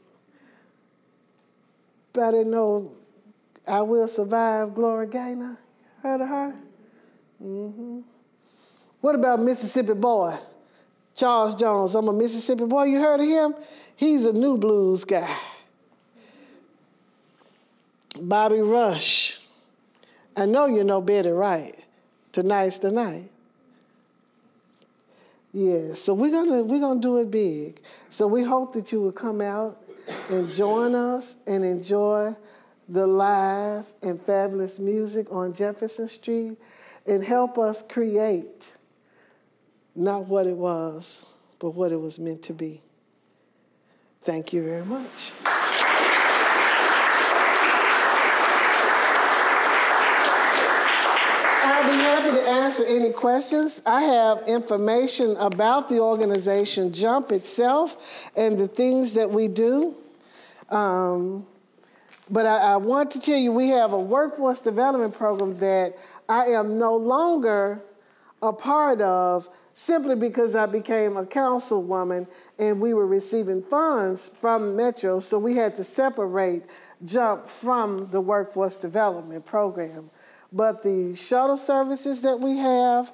But I know I Will Survive, Gloria Gaynor. Heard of her? Mm-hmm. What about Mississippi Boy? Charles Jones. I'm a Mississippi boy. You heard of him? He's a new blues guy. Bobby Rush. I know you know Betty Wright. Tonight's the night. Yeah, so we're gonna we're gonna do it big. So we hope that you will come out and join us and enjoy the live and fabulous music on Jefferson Street and help us create not what it was, but what it was meant to be. Thank you very much. I'll be happy to answer any questions. I have information about the organization Jump itself and the things that we do. Um, but I, I want to tell you, we have a workforce development program that I am no longer a part of simply because I became a councilwoman and we were receiving funds from Metro, so we had to separate jump from the workforce development program. But the shuttle services that we have,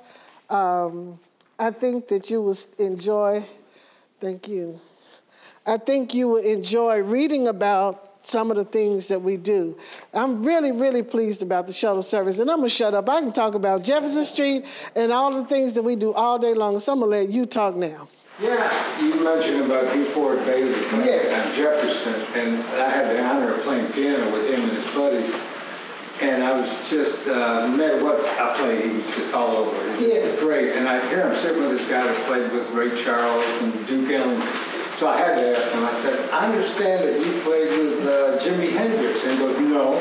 um, I think that you will enjoy. Thank you. I think you will enjoy reading about some of the things that we do. I'm really, really pleased about the shuttle service, and I'm gonna shut up. I can talk about Jefferson Street and all the things that we do all day long, so I'm gonna let you talk now. Yeah, you mentioned about DeFord Bailey yes. and Jefferson, and I had the honor of playing piano with him and his buddies. And I was just, uh, no matter what I played, he was just all over. It yes. great. And I hear him sitting with this guy that played with Ray Charles and Duke Ellington so I had to ask him, I said, I understand that you played with uh, Jimi Hendrix. And he goes, no,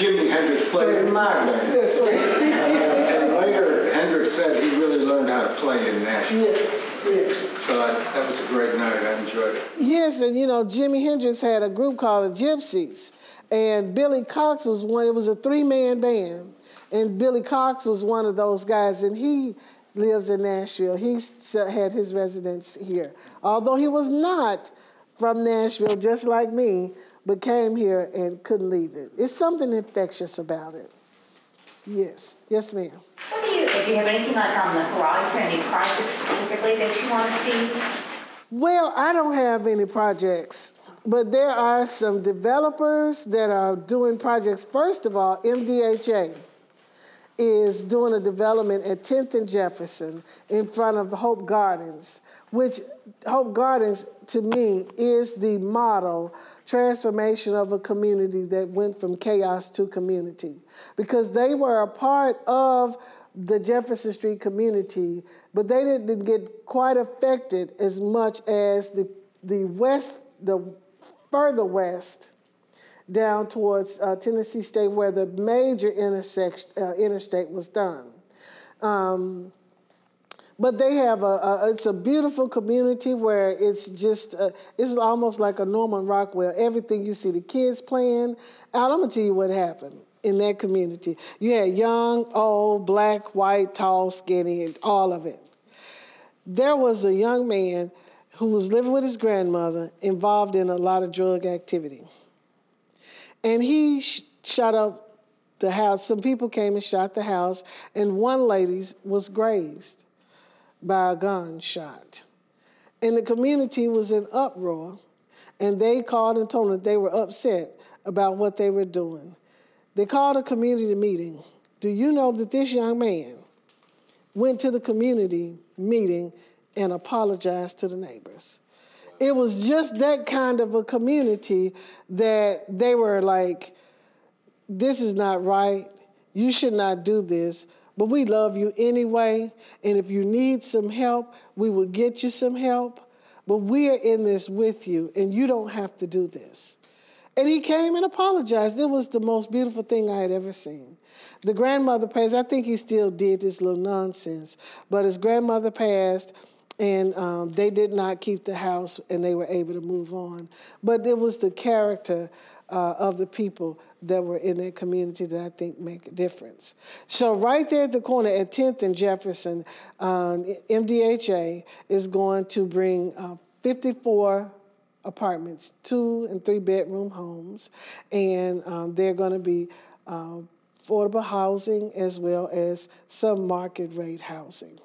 Jimi Hendrix played in my band. That's right. and later, Hendrix said he really learned how to play in Nashville. Yes, yes. So I, that was a great night. I enjoyed it. Yes, and you know, Jimi Hendrix had a group called the Gypsies. And Billy Cox was one, it was a three man band. And Billy Cox was one of those guys, and he lives in Nashville. He had his residence here. Although he was not from Nashville, just like me, but came here and couldn't leave it. It's something infectious about it. Yes. Yes, ma'am. What do you, do you have anything like on the horizon, any projects specifically that you want to see? Well, I don't have any projects but there are some developers that are doing projects. First of all, MDHA is doing a development at 10th and Jefferson in front of the Hope Gardens, which Hope Gardens to me is the model transformation of a community that went from chaos to community because they were a part of the Jefferson Street community, but they didn't get quite affected as much as the the west, the further west, down towards uh, Tennessee State, where the major intersection, uh, interstate was done. Um, but they have a, a, it's a beautiful community where it's just uh, it's almost like a Norman Rockwell. Everything you see the kids playing out. I'm gonna tell you what happened in that community. You had young, old, black, white, tall, skinny, and all of it. There was a young man who was living with his grandmother involved in a lot of drug activity. And he sh- shot up the house. Some people came and shot the house, and one lady was grazed by a gunshot. And the community was in uproar, and they called and told them they were upset about what they were doing. They called a community meeting. Do you know that this young man went to the community meeting and apologized to the neighbors? It was just that kind of a community that they were like, this is not right. You should not do this, but we love you anyway. And if you need some help, we will get you some help. But we are in this with you, and you don't have to do this. And he came and apologized. It was the most beautiful thing I had ever seen. The grandmother passed. I think he still did this little nonsense, but his grandmother passed, and um, they did not keep the house, and they were able to move on. But it was the character uh, of the people that were in that community that I think make a difference. So right there at the corner at 10th and Jefferson, um, MDHA is going to bring uh, 54 apartments, two and three bedroom homes, and um, they're going to be uh, affordable housing as well as some market rate housing.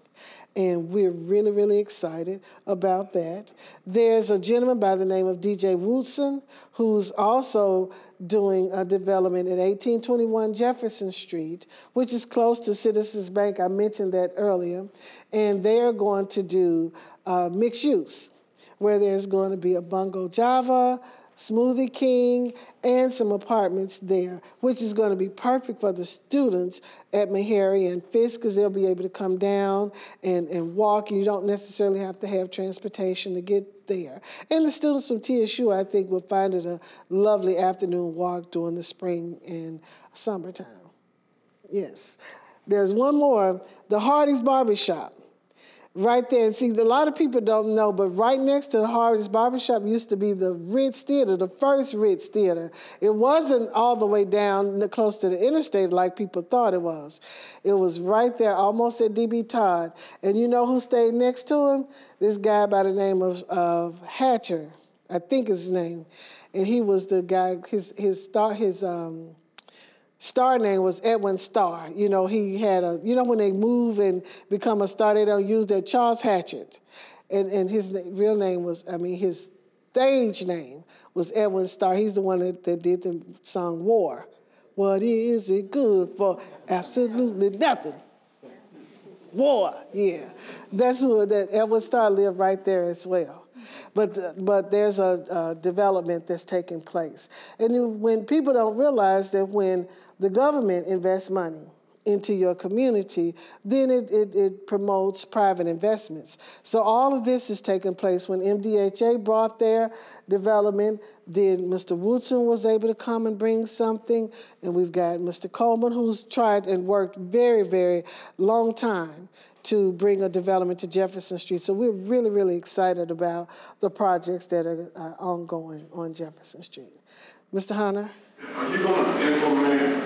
And we're really, really excited about that. There's a gentleman by the name of DJ Woodson who's also doing a development at 1821 Jefferson Street, which is close to Citizens Bank. I mentioned that earlier. And they're going to do uh, mixed use where there's going to be a Bongo Java, Smoothie King, and some apartments there, which is going to be perfect for the students at Meharry and Fisk because they'll be able to come down and, and walk. You don't necessarily have to have transportation to get there. And the students from TSU, I think, will find it a lovely afternoon walk during the spring and summertime. Yes. There's one more the Hardy's Barbershop right there. And see, a lot of people don't know, but right next to the Harvey's Barbershop used to be the Ritz Theater, the first Ritz Theater. It wasn't all the way down close to the interstate like people thought it was. It was right there, almost at DB Todd. And you know who stayed next to him? This guy by the name of, of Hatcher, I think is his name. And he was the guy, his, his, star, his, um, star name was Edwin Starr. You know, he had a, you know, when they move and become a star, they don't use their Charles Hatcher. And, and his real name was, I mean, his stage name was Edwin Starr. He's the one that, that did the song War. What is it good for? Absolutely nothing. War, yeah. That's who that Edwin Starr lived right there as well. But, but there's a, a development that's taking place. And when people don't realize that when the government invests money into your community, then it, it, it, promotes private investments. So all of this is taking place when MDHA brought their development, then Mr. Woodson was able to come and bring something, and we've got Mr. Coleman who's tried and worked very, very long time to bring a development to Jefferson Street. So we're really, really excited about the projects that are uh, ongoing on Jefferson Street. Mr. Hunter? Are you going to implement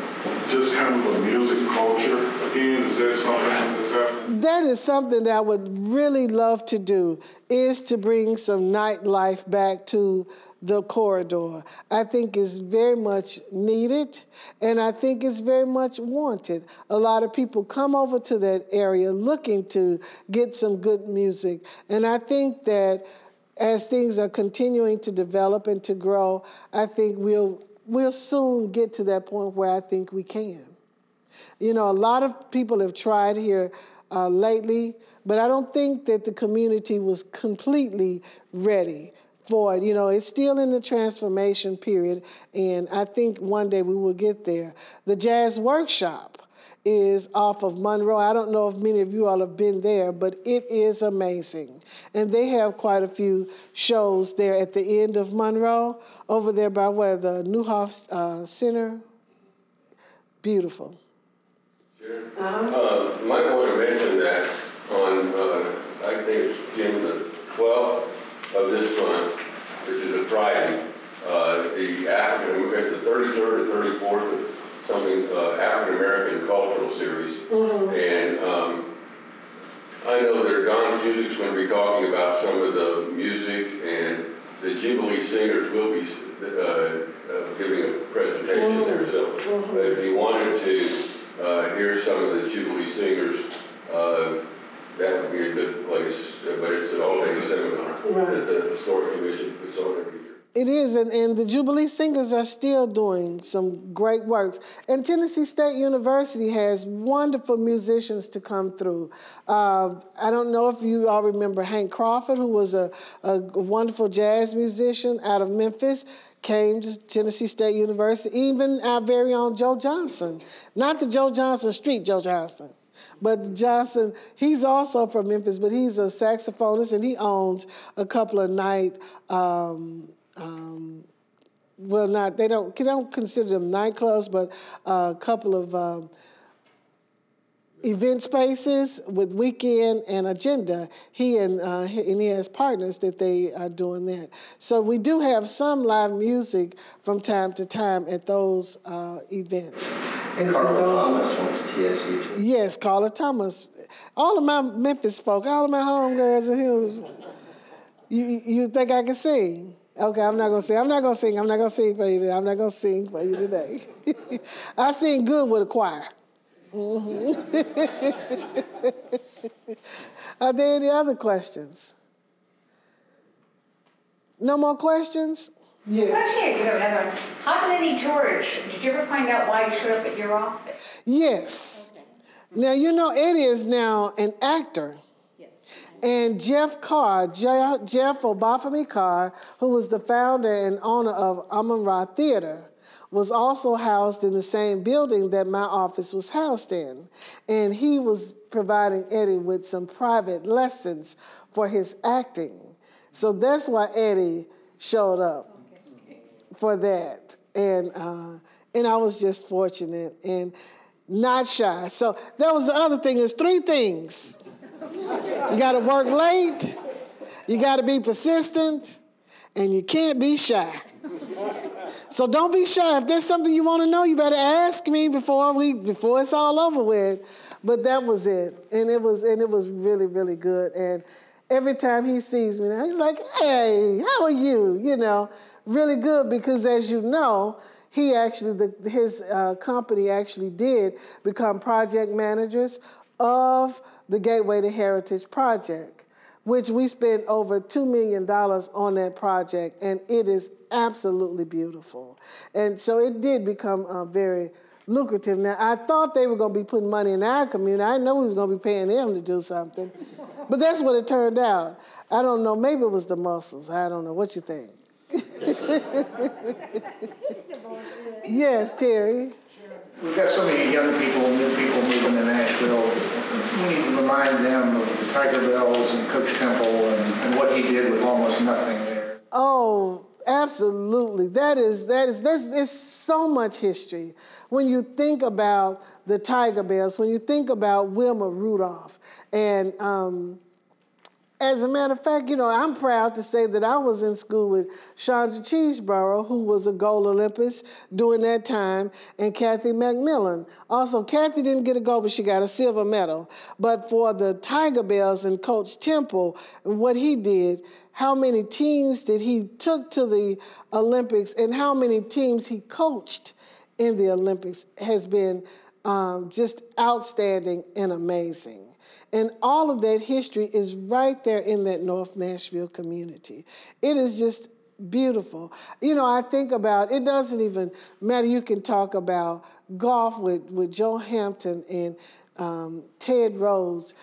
just kind of a music culture again? Is that something that's happening? That is something that I would really love to do, is to bring some nightlife back to the corridor. I think is very much needed and I think it's very much wanted. A lot of people come over to that area looking to get some good music. And I think that as things are continuing to develop and to grow, I think we'll we'll soon get to that point where I think we can. You know, a lot of people have tried here uh, lately, but I don't think that the community was completely ready for it. You know, it's still in the transformation period, and I think one day we will get there. The Jazz Workshop is off of Monroe. I don't know if many of you all have been there, but it is amazing. And they have quite a few shows there at the end of Monroe, over there by where the Neuhoff uh, Center. Beautiful. Sure. Uh, might want to mention that on, uh, I think it's June the 12th of this month, which is a Friday, uh, the African, it's the 33rd or 34th of something, uh, African American Cultural Series. And um, I know that Don's Music's going to be talking about some of the music, and the Jubilee Singers will be uh, uh, giving a presentation there. So uh, if you wanted to uh, hear some of the Jubilee Singers, uh, that would be a good place. But it's an all-day seminar Right. that the Historic Commission puts on every year. It is, and, and the Jubilee Singers are still doing some great works. And Tennessee State University has wonderful musicians to come through. Uh, I don't know if you all remember Hank Crawford, who was a, a wonderful jazz musician out of Memphis, came to Tennessee State University. Even our very own Joe Johnson, not the Joe Johnson Street Joe Johnson. But Johnson, he's also from Memphis, but he's a saxophonist and he owns a couple of night um, um, well, not they don't they don't consider them nightclubs, but a couple of um, event spaces with weekend and agenda. He and uh, he, and he has partners that they are doing that. So we do have some live music from time to time at those uh, events. And- and Carla those- Thomas went to TSU too. Yes, Carla Thomas. All of my Memphis folk, all of my homegirls are here. You, you think I can sing? Okay, I'm not gonna sing. I'm not gonna sing. I'm not gonna sing for you. Today. I'm not gonna sing for you today. I sing good with a choir. Mhm. are there any other questions? No more questions? Yes. Actually, I do have another one. How did Eddie George, did you ever find out why he showed up at your office? Yes. Now you know Eddie is now an actor. Yes. And Jeff Carr, Je- Jeff Obafemi Carr, who was the founder and owner of Amon Ra Theater, was also housed in the same building that my office was housed in. And he was providing Eddie with some private lessons for his acting. So that's why Eddie showed up for that. And, uh, and I was just fortunate and not shy. So that was the other thing is three things. You got to work late, you got to be persistent, and you can't be shy. So don't be shy. If there's something you want to know, you better ask me before we before it's all over with. But that was it, and it was and it was really really good. And every time he sees me now, he's like, "Hey, how are you?" You know, really good because as you know, he actually the, his uh, company actually did become project managers of the Gateway to Heritage project, which we spent over $2 million on that project, and it is absolutely beautiful. And so it did become uh, very lucrative. Now, I thought they were going to be putting money in our community. I know we was going to be paying them to do something. But that's what it turned out. I don't know. Maybe it was the muscles. I don't know. What you think? Yes, Terry. We've got so many young people, new people moving to Nashville. We need to remind them of the Tigerbelles and Coach Temple and, and what he did with almost nothing there. Oh, absolutely. That is that is there's, there's so much history. When you think about the Tigerbelles, when you think about Wilma Rudolph, and um, as a matter of fact, you know, I'm proud to say that I was in school with Chandra Cheeseborough, who was a gold Olympus during that time, and Kathy McMillan. Also, Kathy didn't get a gold, but she got a silver medal. But for the Tigerbelles and Coach Temple, what he did, how many teams did he took to the Olympics, and how many teams he coached in the Olympics has been um, just outstanding and amazing. And all of that history is right there in that North Nashville community. It is just beautiful. You know, I think about it doesn't even matter. You can talk about golf with, with Joe Hampton and um, Ted Rhodes,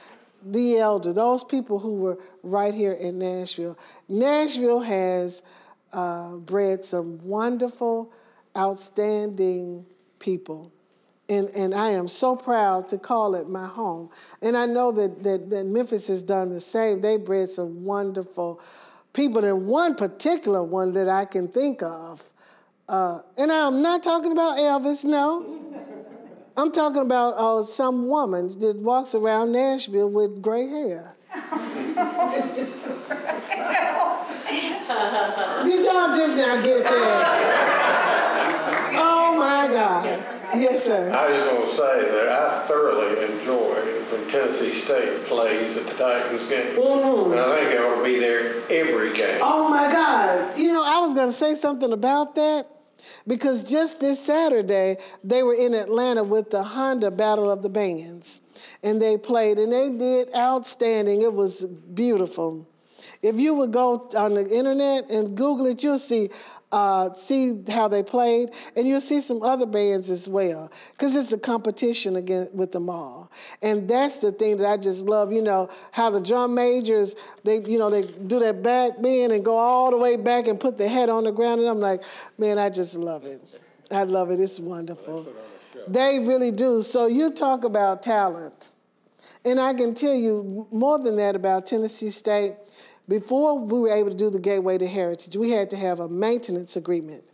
the elder, those people who were right here in Nashville. Nashville has uh, bred some wonderful, outstanding people. And, and I am so proud to call it my home. And I know that, that, that Memphis has done the same. They bred some wonderful people. And one particular one that I can think of, uh, and I'm not talking about Elvis, no. I'm talking about uh, some woman that walks around Nashville with gray hair. Did y'all just now get that? Oh my God. Yes, sir. I was going to say that I thoroughly enjoy when Tennessee State plays at the Titans game. Mhm. And I think I ought to be there every game. Oh my God. You know, I was going to say something about that because just this Saturday, they were in Atlanta with the Honda Battle of the Bands. And they played and they did outstanding. It was beautiful. If you would go on the internet and Google it, you'll see uh, see how they played, and you'll see some other bands as well, because it's a competition with them all. And that's the thing that I just love. You know how the drum majors they you know they do that back bend and go all the way back and put the head on the ground, and I'm like, man, I just love it. I love it. It's wonderful. They really do. So you talk about talent. And I can tell you more than that about Tennessee State. Before we were able to do the Gateway to Heritage, we had to have a maintenance agreement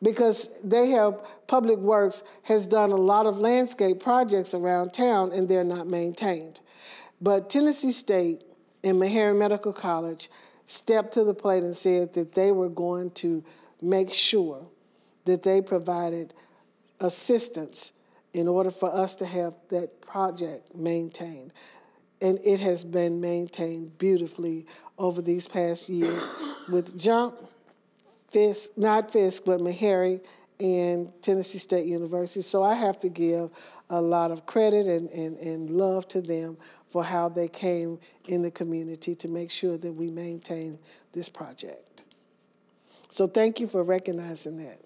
because they have Public Works has done a lot of landscape projects around town and they're not maintained. But Tennessee State and Meharry Medical College stepped to the plate and said that they were going to make sure that they provided assistance in order for us to have that project maintained. And it has been maintained beautifully over these past years with Jump, Fisk, not Fisk, but Meharry and Tennessee State University. So I have to give a lot of credit and, and, and love to them for how they came in the community to make sure that we maintain this project. So thank you for recognizing that.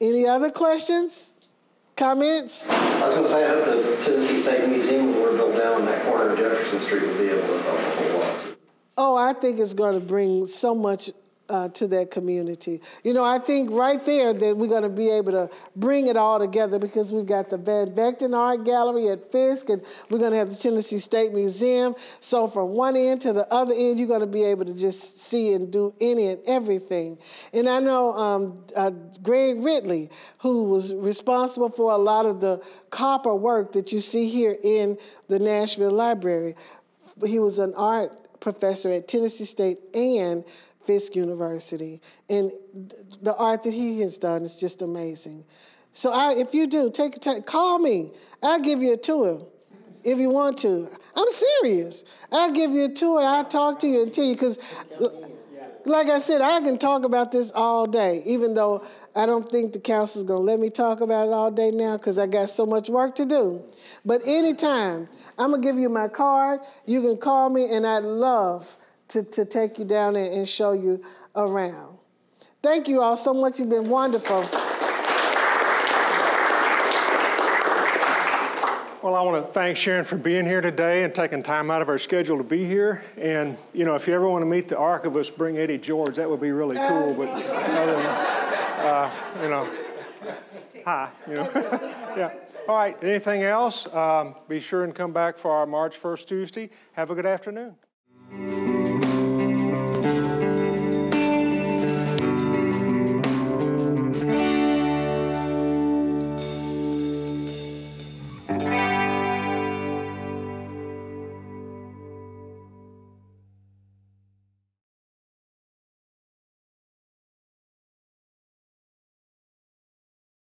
Any other questions? Comments? I was going to say, I hope the Tennessee State Museum, when we're built down in that corner of Jefferson Street, will be able to help a whole lot. Oh, I think it's going to bring so much uh, to that community. You know, I think right there that we're going to be able to bring it all together because we've got the Van Vechten Art Gallery at Fisk, and we're going to have the Tennessee State Museum. So from one end to the other end, you're going to be able to just see and do any and everything. And I know um, uh, Greg Ridley, who was responsible for a lot of the copper work that you see here in the Nashville Library. He was an art professor at Tennessee State and Fisk University. And the art that he has done is just amazing. So I, if you do, take a time, call me. I'll give you a tour if you want to. I'm serious. I'll give you a tour. I'll talk to you and tell you because, like I said, I can talk about this all day, even though I don't think the council's going to let me talk about it all day now because I got so much work to do. But anytime, I'm going to give you my card. You can call me, and I'd love to, to take you down there and show you around. Thank you all so much. You've been wonderful. Well, I want to thank Sharon for being here today and taking time out of her schedule to be here. And, you know, if you ever want to meet the archivist, bring Eddie George. That would be really cool. But, uh, you know, hi, you know. yeah. All right, anything else? Um, be sure and come back for our March 1st Tuesday. Have a good afternoon.